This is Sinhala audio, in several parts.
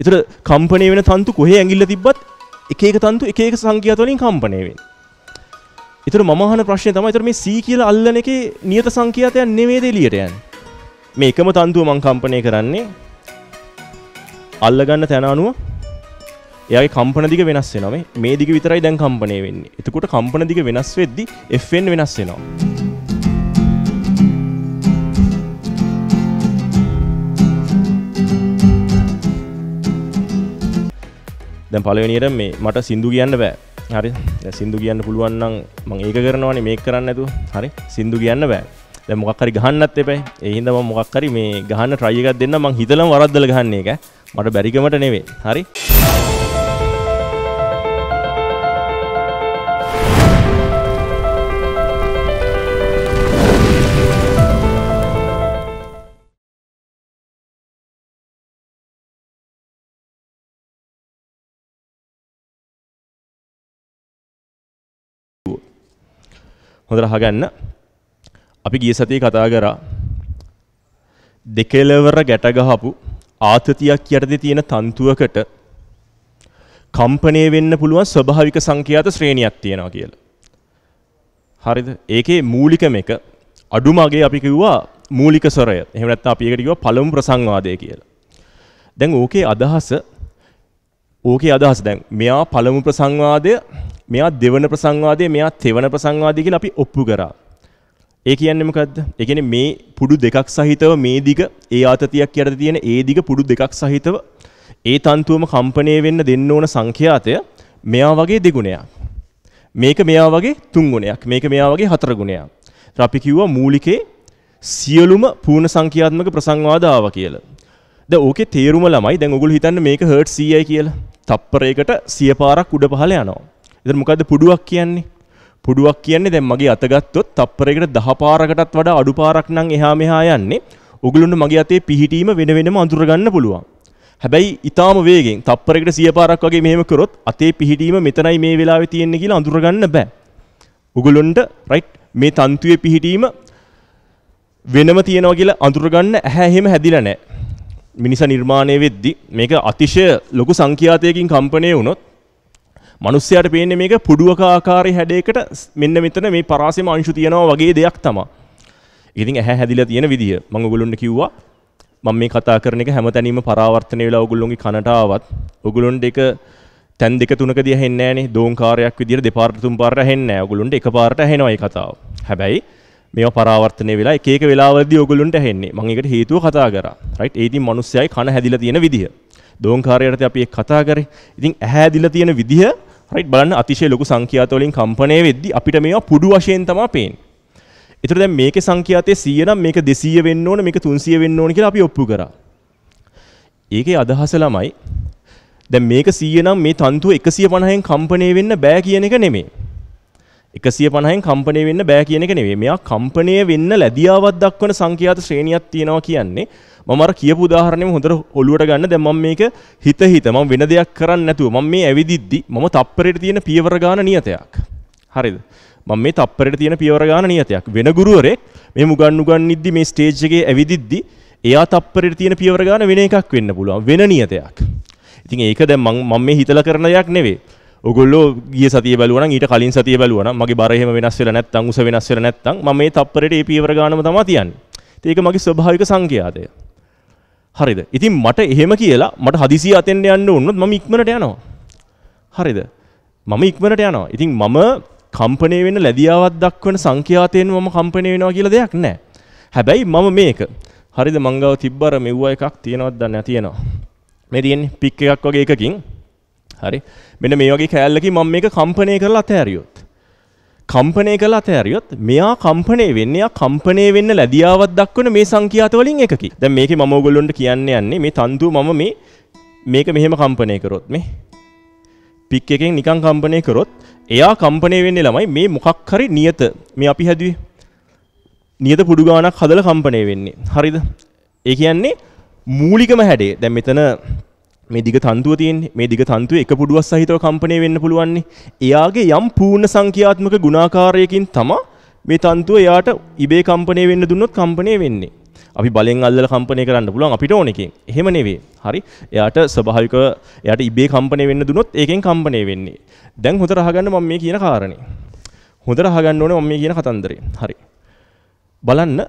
ඒතර කම්පණය වෙන තන්තු කොහේ ඇඟිල්ල තිබ්බත් එක එක තන්තු එක එක සංඛ්‍යාත වලින් කම්පණය වෙන්නේ. ඒතර මම අහන ප්‍රශ්නේ තමයි ඒතර මේ C කියලා අල්ලන එකේ නියත සංඛ්‍යාතයක් නෙමෙයිද එළියට යන්නේ. මේ එකම තන්තුව මම කම්පණය කරන්නේ අල්ලගන්න තැන අනුව එයාගේ කම්පන දිග වෙනස් වෙනවා මේ මේ දිග විතරයි දැන් කම්පණය වෙන්නේ. එතකොට කම්පන දිග වෙනස් වෙද්දි Fn වෙනස් වෙනවා. දැන් පළවෙනියට මේ මට සින්දු කියන්න බෑ. හරි. දැන් සින්දු කියන්න පුළුවන් නම් මම ඒක කරනවානේ මේක කරන්න නැතුව. හරි. සින්දු කියන්න බෑ. දැන් මොකක් හරි ගහන්නත් එපයි. ඒ හින්දා මම මොකක් හරි මේ ගහන්න try එකක් දෙන්න මං හිතලම වරද්දලා ගහන්න එක. මට බැරිකමට නෙවෙයි. හරි. හොඳට අහගන්න අපි ගිය සතියේ කතා කරා දෙකෙලවර ගැට ගහපු ආතතියක් යටතේ තියෙන තන්තුවකට කම්පණය වෙන්න පුළුවන් ස්වභාවික සංඛ්‍යාත ශ්‍රේණියක් තියෙනවා කියලා. හරිද? ඒකේ මූලිකම එක අඩුම අගේ අපි කිව්වා මූලික ස්වරය. එහෙම නැත්නම් අපි ඒකට කිව්වා පළමු ප්‍රසංවාදය කියලා. දැන් ඕකේ අදහස ඕකේ අදහස දැන් මෙයා පළමු ප්‍රසංවාදය මෙයා දෙවන ප්‍රසංවාදය මෙයා තෙවන ප්‍රසංවාදය කියලා අපි ඔප්පු කරා. ඒ කියන්නේ මොකද්ද? ඒ කියන්නේ මේ පුඩු දෙකක් සහිතව මේ දිග ඒ ආතතියක් යටතේ තියෙන ඒ දිග පුඩු දෙකක් සහිතව ඒ තන්තුවම කම්පණය වෙන්න දෙන්න ඕන සංඛ්‍යාතය මෙයා වගේ දෙගුණයක්. මේක මෙයා වගේ තුන් ගුණයක්. මේක මෙයා වගේ හතර ගුණයක්. අපි කිව්වා මූලිකේ සියලුම පූර්ණ සංඛ්‍යාත්මක ප්‍රසංවාද ආවා කියලා. දැන් ඕකේ තේරුම ළමයි දැන් ඔයගොල්ලෝ හිතන්නේ මේක හර්ට් 100යි කියලා. තප්පරයකට 100 පාරක් උඩ පහළ යනවා. එතන මොකද්ද පුඩුවක් කියන්නේ? පුඩුවක් කියන්නේ දැන් මගේ අත ගත්තොත් තප්පරයකට 10 පාරකටත් වඩා අඩු පාරක් නම් එහා මෙහා යන්නේ. ඔගලුන්ට මගේ අතේ පිහිටීම වෙන වෙනම අඳුර ගන්න පුළුවන්. හැබැයි ඊටාම වේගෙන් තප්පරයකට 100 පාරක් වගේ මෙහෙම කරොත් අතේ පිහිටීම මෙතනයි මේ වෙලාවේ තියෙන්නේ කියලා අඳුර ගන්න බෑ. ඔගලොන්ට රයිට් මේ තන්තුවේ පිහිටීම වෙනම තියෙනවා කියලා අඳුර ගන්න ඇහැ එහෙම හැදිලා නැහැ. මිනිසා නිර්මාණය වෙද්දි මේක අතිශය ලොකු සංඛ්‍යාතයකින් කම්පණය වුණොත් මිනිස්සයාට පේන්නේ මේක පුඩුවක ආකාරයේ හැඩයකට මෙන්න මෙතන මේ පරාසෙම අංශු තියෙනවා වගේ දෙයක් තමයි. ඉතින් ඇහැ හැදිලා තියෙන විදිය මම ඔයගොල්ලොන්ට කිව්වා මම මේ කතා කරන එක හැමතැනීම පරාවර්තනය වෙලා ඔයගොල්ලොන්ගේ කනට ආවත් ඔයගොල්ලොන්ට ඒක තැන් දෙක තුනකදී ඇහෙන්නේ නැහනේ දෝංකාරයක් විදියට දෙපාරට තුන් පාරට ඇහෙන්නේ නැහැ. ඔයගොල්ලොන්ට එකපාරට ඇහෙනවා මේ කතාව. හැබැයි මේවා පරාවර්තනය වෙලා එක එක වෙලාවලදී ඔයගොල්ලොන්ට ඇහෙන්නේ. මම ඒකට හේතුව කතා කරා. රයිට්? ඒ ඉතින් මිනිස්සයයි කන හැදිලා තියෙන විදිය. දෝංකාරයට අපි ඒක කතා කරේ. ඉතින් ඇහැ හැදිලා තියෙන විදිය රයිට් බලන්න අතිශය ලොකු සංඛ්‍යාත වලින් කම්පණය වෙද්දී අපිට මේවා පුඩු වශයෙන් තමයි පේන්නේ. ඒතර දැන් මේකේ සංඛ්‍යාතයේ 100 නම් මේක 200 වෙන්න ඕන මේක 300 වෙන්න ඕන කියලා අපි ඔප්පු කරා. ඒකේ අදහස ළමයි දැන් මේක 100 නම් මේ තන්තුව 150න් කම්පණය වෙන්න බෑ කියන එක නෙමෙයි. 150න් කම්පණය වෙන්න බෑ කියන එක නෙවෙයි. මෙයා කම්පණය වෙන්න ලැබියාවක් දක්වන සංඛ්‍යාත ශ්‍රේණියක් තියෙනවා කියන්නේ මම අර කියපු උදාහරණෙම හොඳට ඔලුවට ගන්න දැන් මම මේක හිත හිත මම වෙන දෙයක් කරන්නේ නැතුව මම මේ ඇවිදිද්දි මම තප්පරයට තියෙන පියවර ගාන නියතයක්. හරිද? මම මේ තප්පරයට තියෙන පියවර ගාන නියතයක්. වෙන ගුරුවරයෙක් මේ මුගන් උගන්නිද්දි මේ ස්ටේජ් එකේ ඇවිදිද්දි එයා තප්පරයට තියෙන පියවර ගාන වෙන එකක් වෙන්න පුළුවන්. වෙන නියතයක්. ඉතින් ඒක දැන් මම මම මේ හිතලා කරන දෙයක් නෙවෙයි. ඔගොල්ලෝ ගිය සතිය බැලුවා නම් ඊට කලින් සතිය බැලුවා නම් මගේ බර එහෙම වෙනස් වෙලා නැත්නම් උස වෙනස් වෙලා නැත්නම් මම මේ තප්පරයට ඒ පියවර ගානම තමයි තියන්නේ. ඒක මගේ ස්වභාවික සංඛ්‍යාතය. හරිද? ඉතින් මට එහෙම කියලා මට හදිසිය අතෙන්ට යන්න වුණොත් මම ඉක්මනට යනවා. හරිද? මම ඉක්මනට යනවා. ඉතින් මම කම්පණය වෙන්න ලැබියාවක් දක්වන සංඛ්‍යාතයෙන් මම කම්පණය වෙනවා කියලා දෙයක් නැහැ. හැබැයි මම මේක හරිද මංගව තිබ්බර මෙව්වා එකක් තියෙනවද දන්නේ නැහැ තියෙනවා. මේ තියෙන්නේ පික් එකක් වගේ එකකින් හරි මෙන්න මේ වගේ කෑල්ලකින් මම මේක කම්පණය කරලා අතහැරියොත් කම්පණය කරලා අතහැරියොත් මෙයා කම්පණය වෙන්නේ යා කම්පණය වෙන්න ලැබියාවක් දක්වන මේ සංඛ්‍යාත වලින් එකකි. දැන් මේකේ මම ඔයගොල්ලොන්ට කියන්න යන්නේ මේ තන්තුව මම මේ මේක මෙහෙම කම්පණය කරොත් මේ පික් එකෙන් නිකන් කම්පණය කරොත් එයා කම්පණය වෙන්නේ ළමයි මේ මොකක් හරි නියත මේ අපි හැදුවේ නියත පුඩු ගානක් හදලා කම්පණය වෙන්නේ. හරිද? ඒ කියන්නේ මූලිකම හැඩේ. දැන් මෙතන මේ දිග තන්තුව තියෙන්නේ මේ දිග තන්තුව එක පුඩුවක් සහිතව කම්පණය වෙන්න පුළුවන්නේ. එයාගේ යම් පූර්ණ සංඛ්‍යාත්මක ගුණාකාරයකින් තමයි මේ තන්තුව එයාට ඉබේ කම්පණය වෙන්න දුන්නොත් කම්පණය වෙන්නේ. අපි බලෙන් අල්ලලා කම්පණය කරන්න පුළුවන් අපිට ඕන එකෙන්. එහෙම නෙවෙයි. හරි. එයාට ස්වභාවික එයාට ඉබේ කම්පණය වෙන්න දුනොත් ඒකෙන් කම්පණය වෙන්නේ. දැන් හොඳට අහගන්න මම මේ කියන කාරණේ. හොඳට අහගන්න ඕනේ මම මේ කියන කතන්දරේ. හරි. බලන්න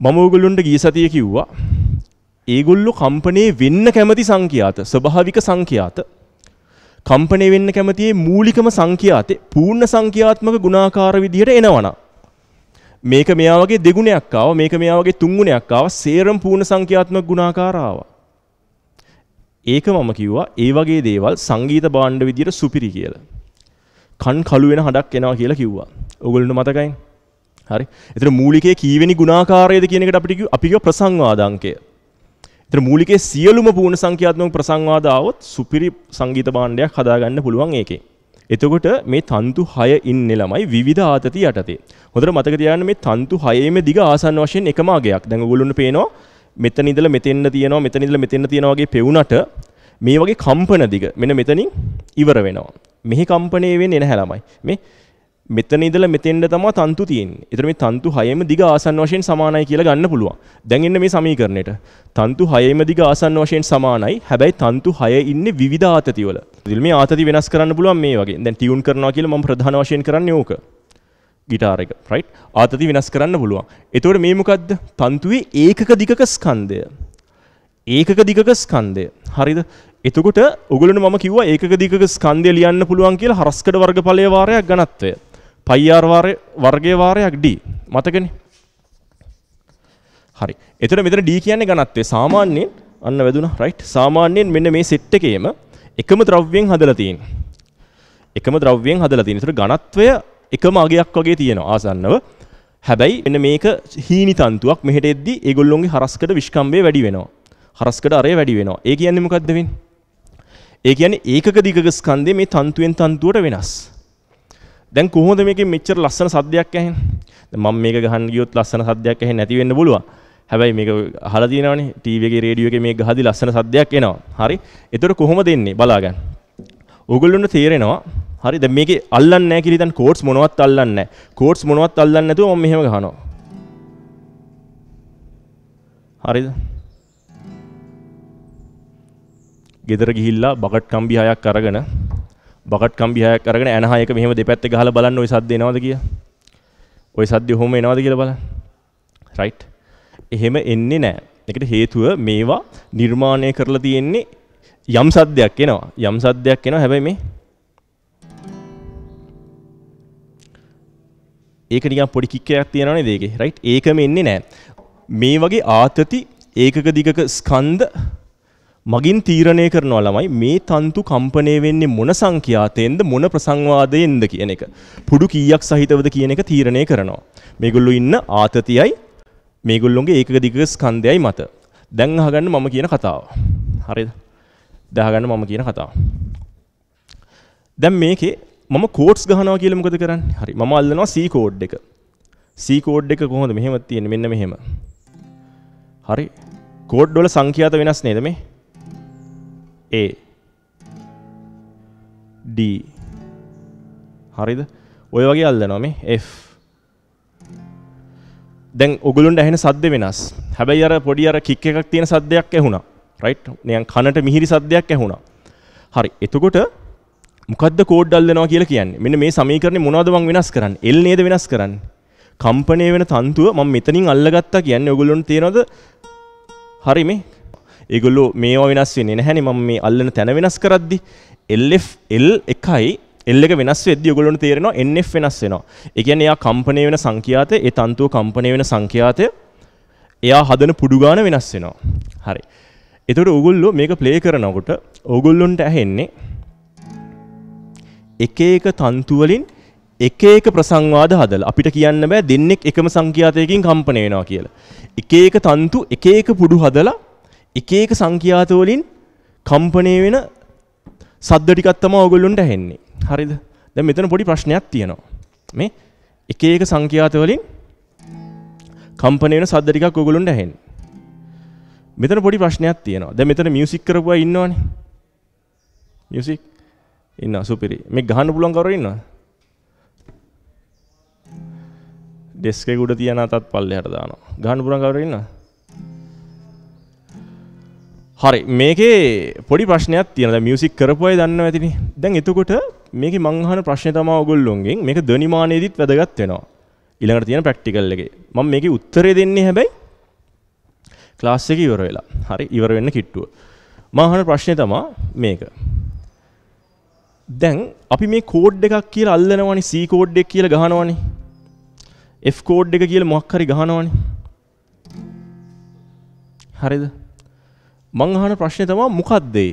මම ඕගොල්ලොන්ට ගිය සතියේ කිව්වා ඒගොල්ලෝ කම්පණයේ වෙන්න කැමති සංඛ්‍යාත ස්වභාවික සංඛ්‍යාත. කම්පණය වෙන්න කැමතියේ මූලිකම සංඛ්‍යාතේ පූර්ණ සංඛ්‍යාත්මක ගුණාකාර විදිහට එනවනම්. මේක මෙයා වගේ දෙගුණයක් ආවා මේක මෙයා වගේ තුන්ගුණයක් ආවා සේරම පූර්ණ සංඛ්‍යාත්මක ගුණාකාර ආවා. ඒක මම කිව්වා ඒ වගේ දේවල් සංගීත භාණ්ඩ විදියට සුපිරි කියලා. කන් කළු වෙන හඩක් එනවා කියලා කිව්වා. ඔයගොල්ලන්ට මතකයි හරි. එතන මූලිකයේ කීවෙනි ගුණාකාරයද කියන එකට අපිට අපි කිව්ව ප්‍රසංවාද අංකය එතන මූලිකයේ සියලුම පූර්ණ සංඛ්‍යාත්මක ප්‍රසංවාද ආවොත් සුපිරි සංගීත භාණ්ඩයක් හදාගන්න පුළුවන් ඒකේ. එතකොට මේ තන්තු 6 ඉන්නේ ළමයි විවිධ ආතති යටතේ. හොඳට මතක තියාගන්න මේ තන්තු 6ේම දිග ආසන්න වශයෙන් එකම අගයක්. දැන් ඔයගොල්ලොන්ට පේනවා මෙතන ඉඳලා මෙතෙන්න තියෙනවා මෙතන ඉඳලා මෙතෙන්න තියෙනවා වගේ පෙවුනට මේ වගේ කම්පන දිග මෙන්න මෙතනින් ඉවර වෙනවා. මෙහි කම්පණය වෙන්නේ නැහැ ළමයි. මේ මෙතන ඉඳලා මෙතෙන්ට තමයි තන්තු තියෙන්නේ. ඒතර මේ තන්තු 6ෙම දිග ආසන්න වශයෙන් සමානයි කියලා ගන්න පුළුවන්. දැන් එන්න මේ සමීකරණයට. තන්තු 6ෙම දිග ආසන්න වශයෙන් සමානයි. හැබැයි තන්තු 6 ඉන්නේ විවිධ ආතති වල. ඉතින් මේ ආතති වෙනස් කරන්න පුළුවන් මේ වගේ. දැන් ටියුන් කරනවා කියලා මම ප්‍රධාන වශයෙන් කරන්නේ ඕක. ගිටාර එක, රයිට්? ආතති වෙනස් කරන්න පුළුවන්. එතකොට මේ මොකද්ද? තන්තුවේ ඒකක දිගක ස්කන්ධය. ඒකක දිගක ස්කන්ධය. හරිද? එතකොට ඔගොල්ලෝ මම කිව්වා ඒකක දිගක ස්කන්ධය ලියන්න පුළුවන් කියලා හරස්කඩ වර්ගඵලයේ වාරයක් ඝනත්වය. පයිර් වර්ගය වාරයක් D මතකන හරි එතර මෙතර D කියන්නේ ගනත්වේ සාමාන්‍යයෙන් අන්න වැදුන රයිට් සාමාන්‍යයෙන් මෙන්න මේ සෙට් එකේම එකම ද්‍රව්‍යයෙන් හදලා තියෙන එකම ද්‍රව්‍යයෙන් හදලා තියෙන. ඒතර ඝනත්වය එකම අගයක් වගේ තියෙනවා ආසන්නව. හැබැයි මෙන්න මේක හීනි තන්තුවක් මෙහෙට එද්දි ඒගොල්ලොන්ගේ හරස්කඩ විශ්කම්භය වැඩි වෙනවා. හරස්කඩ අරය වැඩි වෙනවා. ඒ කියන්නේ මොකද්ද වෙන්නේ? ඒ කියන්නේ ඒකක දිගක ස්කන්ධය මේ තන්තුවෙන් තන්තුවට වෙනස්. දැන් කොහොමද මේකෙන් මෙච්චර ලස්සන සද්දයක් ඇහෙන්නේ? මම මේක ගහන්න ගියොත් ලස්සන සද්දයක් ඇහෙන්නේ නැති වෙන්න පුළුවන්. හැබැයි මේක අහලා තියෙනවනේ ටීවී එකේ රේඩියෝ එකේ මේක ගහදි ලස්සන සද්දයක් එනවා. හරි. ඒතර කොහොමද එන්නේ බලාගන්න. ඕගොල්ලොන්ට තේරෙනවා හරි දැන් මේකේ අල්ලන්නේ නැහැ කියලා දැන් කෝඩ්ස් මොනවත් අල්ලන්නේ නැහැ. කෝඩ්ස් මොනවත් අල්ලන්නේ නැතුව මම මෙහෙම ගහනවා. හරිද? ගෙදර ගිහිල්ලා බකට් කම්බි හයක් අරගෙන බකට් කම්බි හයක් අරගෙන ඇන හයක මෙහෙම දෙපැත්තේ ගහලා බලන්න ওই සද්ද එනවද කියලා. ওই සද්ද ඔහොම එනවද කියලා බලන්න. රයිට්. එහෙම එන්නේ නැහැ. ඒකට හේතුව මේවා නිර්මාණය කරලා තියෙන්නේ යම් සද්දයක් එනවා. යම් සද්දයක් එනවා හැබැයි මේ ඒක නිකන් පොඩි කික් එකක් තියෙනවා නේද ඒකේ රයිට් ඒකම එන්නේ නැහැ මේ වගේ ආතති ඒකක දිගක ස්කන්ධ මගින් තීරණය කරනවා ළමයි මේ තන්තු කම්පණය වෙන්නේ මොන සංඛ්‍යාතයෙන්ද මොන ප්‍රසංවාදයෙන්ද කියන එක. පුඩු කීයක් සහිතවද කියන එක තීරණය කරනවා. මේගොල්ලෝ ඉන්න ආතතියයි මේගොල්ලොන්ගේ ඒකක දිග ස්කන්ධයයි මත. දැන් අහගන්න මම කියන කතාව. හරිද? දැන් මම කියන කතාව. දැන් මේකේ මම කෝඩ්ස් ගහනවා කියලා මොකද කරන්නේ? හරි. මම අල්ලනවා C කෝඩ් එක. C කෝඩ් එක කොහොමද මෙහෙම තියෙන්නේ? මෙන්න මෙහෙම. හරි. කෝඩ් වල සංඛ්‍යාත වෙනස් නේද මේ? A. D. හරිද? ඔය වගේ අල්ලනවා මේ F. දැන් ඔගොල්ලොන්ට ඇහෙන සද්ද වෙනස්. හැබැයි අර පොඩි අර කික් එකක් තියෙන සද්දයක් ඇහුණා. රයිට් නිකන් කනට මිහිරි සද්දයක් ඇහුණා. හරි. එතකොට මොකද්ද කෝඩ් අල්ලනවා කියලා කියන්නේ? මෙන්න මේ සමීකරණේ මොනවද මම වෙනස් කරන්නේ? L නේද වෙනස් කරන්නේ? කම්පණය වෙන තන්තුව මම මෙතනින් අල්ලගත්තා කියන්නේ ඔයගොල්ලොන්ට තේරෙනවද හරි මේ ඒගොල්ලෝ මේවා වෙනස් වෙන්නේ නැහැනේ මම මේ අල්ලන තැන වෙනස් කරද්දි LF L එකයි L එක වෙනස් වෙද්දි ඔයගොල්ලොන්ට තේරෙනවා NF වෙනස් වෙනවා. ඒ කියන්නේ එයා කම්පණය වෙන සංඛ්‍යාතය ඒ තන්තුව කම්පණය වෙන සංඛ්‍යාතය එයා හදන පුඩු ගාන වෙනස් වෙනවා. හරි. එතකොට ඕගොල්ලෝ මේක ප්ලේ කරනකොට ඕගොල්ලොන්ට ඇහෙන්නේ එක එක තන්තු වලින් එක එක ප්‍රසංවාද හදලා අපිට කියන්න බෑ දෙන්නෙක් එකම සංඛ්‍යාතයකින් කම්පණය වෙනවා කියලා. එක එක තන්තු එක එක පුඩු හදලා එක එක සංඛ්‍යාත වලින් කම්පණය වෙන සද්ද ටිකක් තමයි ඔයගොල්ලොන්ට ඇහෙන්නේ. හරිද? දැන් මෙතන පොඩි ප්‍රශ්නයක් තියෙනවා. මේ එක එක සංඛ්‍යාත වලින් කම්පණය වෙන සද්ද ටිකක් ඔයගොල්ලොන්ට ඇහෙන්නේ. මෙතන පොඩි ප්‍රශ්නයක් තියෙනවා. දැන් මෙතන මියුසික් කරපුවා ඉන්නවනේ. මියුසික් ඉන්නවා සුපිරි. මේ ගහන්න පුළුවන් කවුරු ඉන්නවද? ඩෙස්ක් එක උඩ තියන අතත් පල්ලෙහාට දානවා. ගහන්න පුළුවන් කවුරු ඉන්නවද? හරි මේකේ පොඩි ප්‍රශ්නයක් තියෙන මියසික් කරපුය දන්න ඇතින. දැන් එතකොට මේක මංහන ප්‍රශ්න තමා ඔගොල්ලොන්ගෙන් මේක දනිමානයේදීත් වැදගත් වෙනවා. ඉළඟට තියෙන ප්‍රක්ටිකල් එක. මම මේක උත්තරේ දෙන්නේ හැබැයි ක්ලාස් එක ඉවර වෙලා. හරි ඉවර වෙන්න කිට්ටුව. මහන ප්‍රශ්නය තමා මේක. දැන් අපි මේ කෝඩ් එකක් කියලා අල්ලනවනි සී කෝඩ් එක කියලා ගහනවනි. F කෝඩ් එක කියලා මොකක් හරි ගහනවනි. හරිද? මං අහන ප්‍රශ්නේ තමයි මොකක්ද ඒ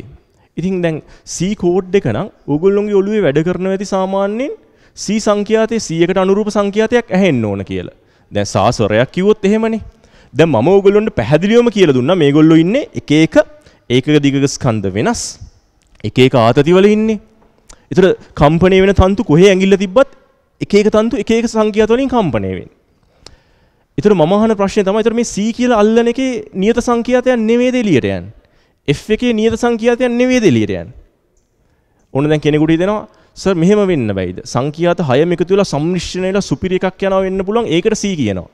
ඉතින් දැන් C කෝඩ් එක නම් ඕගොල්ලොන්ගේ ඔළුවේ වැඩ කරනවා ඇති සාමාන්‍යයෙන් C සංඛ්‍යාතයේ 100කට අනුරූප සංඛ්‍යාතයක් ඇහෙන්න ඕන කියලා. දැන් සාස්වරයක් කිව්වොත් එහෙමනේ. දැන් මම ඕගොල්ලොන්ට පැහැදිලිවම කියලා දුන්නා මේගොල්ලෝ ඉන්නේ එක එක ඒකක දිගක ස්කන්ධ වෙනස්. එක එක ආතතිවල ඉන්නේ. ඒතර කම්පණය වෙන තන්තු කොහේ ඇඟිල්ල තිබ්බත් එක එක තන්තු එක එක සංඛ්‍යාත වලින් කම්පණය වෙන්නේ. ඒතර මම අහන ප්‍රශ්නේ තමයි ඒතර මේ C කියලා අල්ලන එකේ නියත සංඛ්‍යාතයක් නෙවෙයිද එළියට යන්නේ. F එකේ නියත සංඛ්‍යාතයක් නෙවෙයිද එළියට යන්නේ. ඕන දැන් කෙනෙකුට හිතෙනවා සර් මෙහෙම වෙන්න බැයිද? සංඛ්‍යාත 6ම එකතු වෙලා සම්මිශ්‍රණය වෙලා සුපිරි එකක් යනවා වෙන්න පුළුවන්. ඒකට C කියනවා.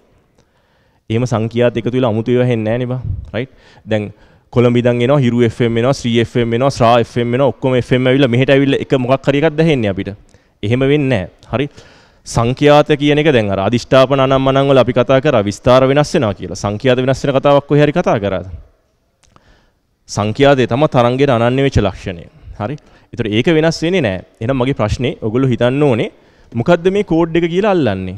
එහෙම සංඛ්‍යාත එකතු වෙලා අමුතු ඒවා හෙන්නේ නැහැ නේ බා. රයිට්? දැන් කොළඹ ඉඳන් එනවා හිරු FM එනවා ශ්‍රී FM එනවා ශ්‍රා FM එනවා ඔක්කොම FM ඇවිල්ලා මෙහෙට ඇවිල්ලා එක මොකක් හරි එකක් දැහෙන්නේ අපිට. එහෙම වෙන්නේ නැහැ. හරි? සංඛ්‍යාත කියන එක දැන් අර අදිෂ්ඨාපන අනම්මනම් වල අපි කතා කරා විස්තර වෙනස් වෙනවා කියලා. සංඛ්‍යාත වෙනස් වෙන කතාවක් කොහේ හරි කතා කරාද? සංඛ්‍යාතය තමයි තරංගයේ අනන්‍ය වෙච්ච ලක්ෂණය. හරි? ඒතර ඒක වෙනස් වෙන්නේ නැහැ. එහෙනම් මගේ ප්‍රශ්නේ ඔයගොල්ලෝ හිතන්න ඕනේ මොකද්ද මේ කෝඩ් එක කියලා අල්ලන්නේ?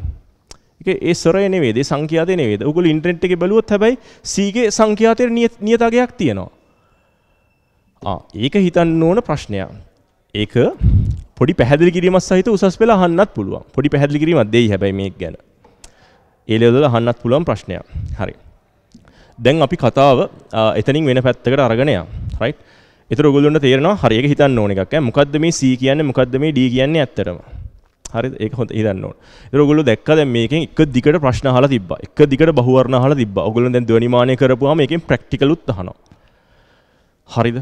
ඒක ඒ සොරය නෙවෙයිද? ඒ සංඛ්‍යාතය නෙවෙයිද? ඔයගොල්ලෝ ඉන්ටර්නෙට් එකේ බැලුවොත් හැබැයි C ගේ සංඛ්‍යාතයේ නියතගයක් තියෙනවා. ආ ඒක හිතන්න ඕන ප්‍රශ්නයක්. ඒක පොඩි පැහැදිලි කිරීමක් සහිත උසස් පෙළ අහන්නත් පුළුවන්. පොඩි පැහැදිලි කිරීමක් දෙයි හැබැයි මේක ගැන. ඒ ලෙවල් වල අහන්නත් පුළුවන් ප්‍රශ්නයක්. හරි. දැන් අපි කතාව එතනින් වෙන පැත්තකට අරගෙන යමු. රයිට්? ඒතර ඔයගොල්ලන්ට තේරෙනවා හරි ඒක හිතන්න ඕන එකක්. මොකද්ද මේ C කියන්නේ මොකද්ද මේ D කියන්නේ ඇත්තටම? හරිද? ඒක හොඳ හිතන්න ඕන. ඒතර ඔයගොල්ලෝ දැක්කා දැන් මේකෙන් එක දිගට ප්‍රශ්න අහලා තිබ්බා. එක දිගට බහුවර්ණ අහලා තිබ්බා. ඔයගොල්ලෝ දැන් ධ්වනිමානය කරපුවාම මේකෙන් ප්‍රැක්ටිකලුත් අහනවා. හරිද?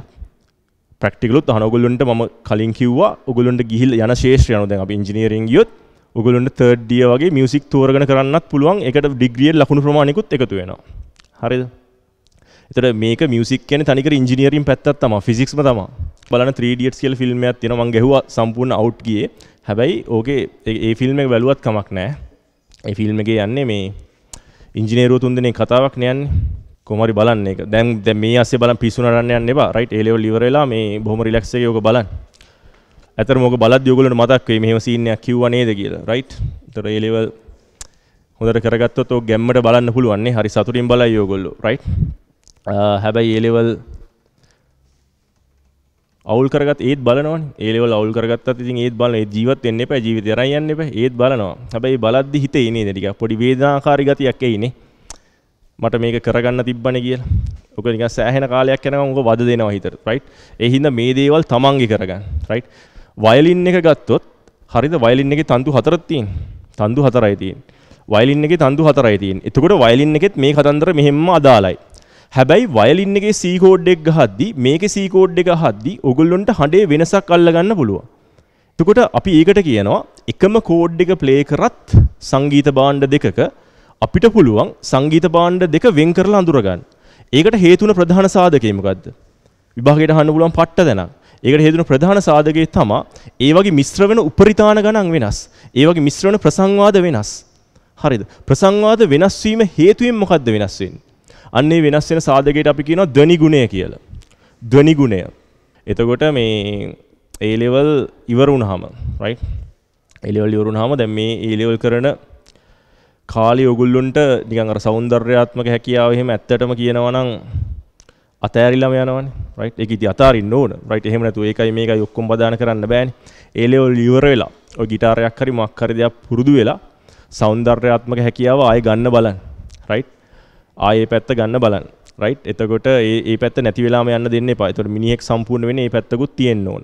ප්‍රක්ටිකලුත් අහනගොල්ලන්ට මම කලින් කිව්වා ඔගොලන්ට ගිහිල් යන ශේෂ්‍රය යනු දැන් අපි ඉංජිනේරින් ගියොත් ඔගොලන්ට තර්ඩ් ඩිය වගේ මියුසික් තෝරගෙන කරන්නත් පුළුවන්. එකට ඩිග්‍රිය ලකුණු ප්‍රමාණිකුත් එකතු වෙනවා. හරිද? එතට මේක මියසික් කියන තනිකර ඉංජිනීරින් පැත්තත් තම ෆිසික්ම තම බලන 3ඩියට් කියල ෆිල්ම් ඇත් තියෙන මං ගැහවා සම්පූර්ණ අවට් ගිය. හැබැයි ඕකේ ඒ ෆිල්ම් එක වැලුවත් කමක් නෑ ඒ ෆිල්ම් එක යන්නේ මේ ඉංජිනේරුව තුන්දනේ කතාවක් නයන්නේ කොමරි බලන්න එක දැන් දැන් මේ අස්සේ බලන් පිස්සුනරන්න යන්න එපා. රයිට් ඒ ලෙවල් ඉවර වෙලා මේ බොහොම රිලැක්ස් එකේ ඕක බලන්න. ඇත්තටම ඕක බලද්දි ඔයගොල්ලන්ට මතක් වෙයි මෙහෙම සීන් එකක් කිව්වා නේද කියලා. රයිට් ඒතර ඒ ලෙවල් හොඳට කරගත්තොත් ඕක ගැම්මට බලන්න පුළුවන් නේ. හරි සතුටින් බලයි ඔයගොල්ලෝ. රයිට් හැබැයි ඒ ලෙවල් අවුල් කරගත් ඒත් බලනවනේ. ඒ ලෙවල් අවුල් කරගත්තත් ඉතින් ඒත් බලන ඒ ජීවත් වෙන්න එපා ජීවිතය අරන් යන්න එපා ඒත් බලනවා. හැබැයි බලද්දි හිතේ ඉන්නේ ටිකක් පොඩි වේදනාකාරී ගතියක් එයිනේ. මට මේක කරගන්න තිබ්බනේ කියලා. ඔක නිකන් සෑහෙන කාලයක් යනකම් ඔක වද දෙනවා හිතට. රයිට්? ඒ හින්දා මේ දේවල් තමන්ගේ කරගන්න. රයිට්? වයලින් එක ගත්තොත් හරිද වයලින් එකේ තන්තු හතරක් තියෙන්නේ. තන්තු හතරයි තියෙන්නේ. වයලින් එකේ තන්තු හතරයි තියෙන්නේ. එතකොට වයලින් එකෙත් මේ කතන්දර මෙහෙම්ම අදාළයි. හැබැයි වයලින් එකේ C කෝඩ් එක ගහද්දි මේකේ C කෝඩ් එක ගහද්දි ඔයගොල්ලන්ට හඬේ වෙනසක් අල්ලගන්න පුළුවන්. එතකොට අපි ඒකට කියනවා එකම කෝඩ් එක ප්ලේ කරත් සංගීත භාණ්ඩ දෙකක අපිට පුළුවන් සංගීත භාණ්ඩ දෙක වෙන් කරලා අඳුරගන්න. ඒකට හේතුන ප්‍රධාන සාධකය මොකද්ද? විභාගයට අහන්න පුළුවන් පට්ට දැනක්. ඒකට හේතුන ප්‍රධාන සාධකය තමයි ඒ වගේ මිශ්‍ර වෙන උපරිතාන ගණන් වෙනස්. ඒ වගේ මිශ්‍ර වෙන ප්‍රසංවාද වෙනස්. හරිද? ප්‍රසංවාද වෙනස් වීම හේතුවෙන් මොකද්ද වෙනස් වෙන්නේ? අන්න ඒ වෙනස් වෙන සාධකයට අපි කියනවා ධ්වනි ගුණය කියලා. ධ්වනි ගුණය. එතකොට මේ A level ඉවර වුණාම right? A level ඉවර වුණාම දැන් මේ A level කරන කාලි ඔගුල්ලුන්ට නිකන් අර సౌందర్యාත්මක හැකියාව එහෙම ඇත්තටම කියනවා නම් අතෑරිලාම යනවනේ රයිට් ඒක ඉතින් අතාරින්න ඕන රයිට් එහෙම නැතුව ඒකයි මේකයි ඔක්කොම බදාන කරන්න බෑනේ. ඒ ලෙවල් ඉවර වෙලා ඔය গিitarයක් හරි මොකක් හරි දෙයක් පුරුදු වෙලා సౌందర్యාත්මක හැකියාව ආයෙ ගන්න බලන්න රයිට් ආයෙ පැත්ත ගන්න බලන්න රයිට් එතකොට ඒ පැත් නැතිවෙලා යන්න දෙන්න එපා. එතට මිනිහෙක් සම්පූර්ණ වෙන ඒ පැත්තකුත් තියෙන්න්න ඕන.